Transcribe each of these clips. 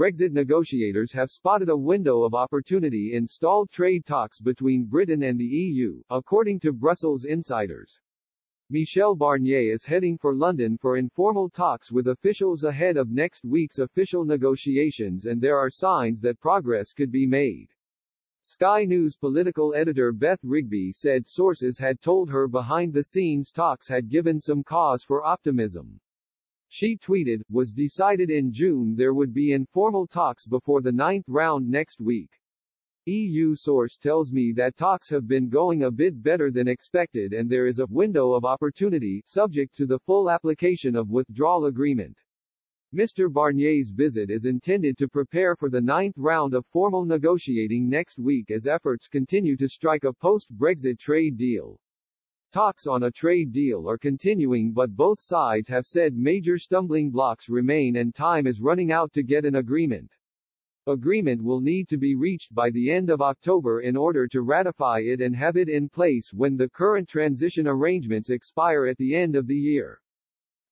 Brexit negotiators have spotted a window of opportunity in stalled trade talks between Britain and the EU, according to Brussels insiders. Michel Barnier is heading for London for informal talks with officials ahead of next week's official negotiations and there are signs that progress could be made. Sky News political editor Beth Rigby said sources had told her behind-the-scenes talks had given some cause for optimism. She tweeted, was decided in June there would be informal talks before the ninth round next week. EU source tells me that talks have been going a bit better than expected and there is a window of opportunity, subject to the full application of withdrawal agreement. Mr. Barnier's visit is intended to prepare for the ninth round of formal negotiating next week as efforts continue to strike a post-Brexit trade deal. Talks on a trade deal are continuing but both sides have said major stumbling blocks remain and time is running out to get an agreement. Agreement will need to be reached by the end of October in order to ratify it and have it in place when the current transition arrangements expire at the end of the year.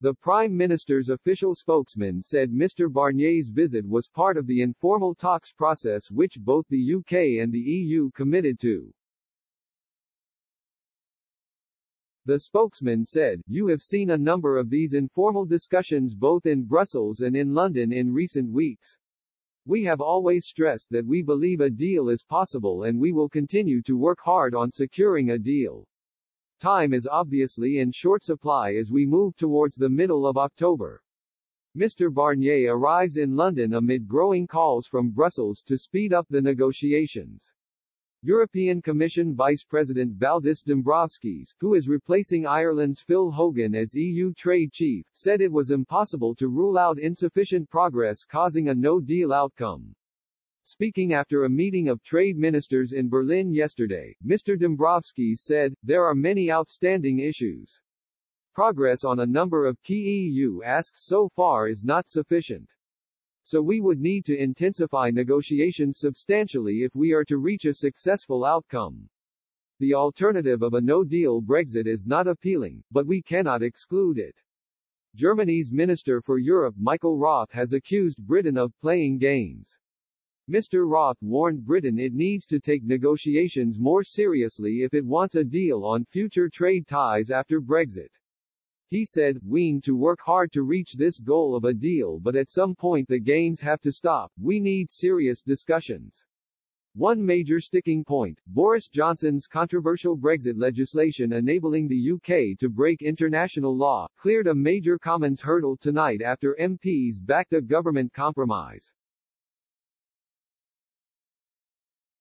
The Prime Minister's official spokesman said Mr. Barnier's visit was part of the informal talks process which both the UK and the EU committed to. The spokesman said, You have seen a number of these informal discussions both in Brussels and in London in recent weeks. We have always stressed that we believe a deal is possible and we will continue to work hard on securing a deal. Time is obviously in short supply as we move towards the middle of October. Mr. Barnier arrives in London amid growing calls from Brussels to speed up the negotiations. European Commission Vice President Valdis Dombrovskis, who is replacing Ireland's Phil Hogan as EU trade chief, said it was impossible to rule out insufficient progress causing a no-deal outcome. Speaking after a meeting of trade ministers in Berlin yesterday, Mr. Dombrovskis said, there are many outstanding issues. Progress on a number of key EU asks so far is not sufficient. So we would need to intensify negotiations substantially if we are to reach a successful outcome. The alternative of a no-deal Brexit is not appealing, but we cannot exclude it. Germany's Minister for Europe Michael Roth has accused Britain of playing games. Mr. Roth warned Britain it needs to take negotiations more seriously if it wants a deal on future trade ties after Brexit. He said, we need to work hard to reach this goal of a deal but at some point the games have to stop, we need serious discussions. One major sticking point, Boris Johnson's controversial Brexit legislation enabling the UK to break international law, cleared a major Commons hurdle tonight after MPs backed a government compromise.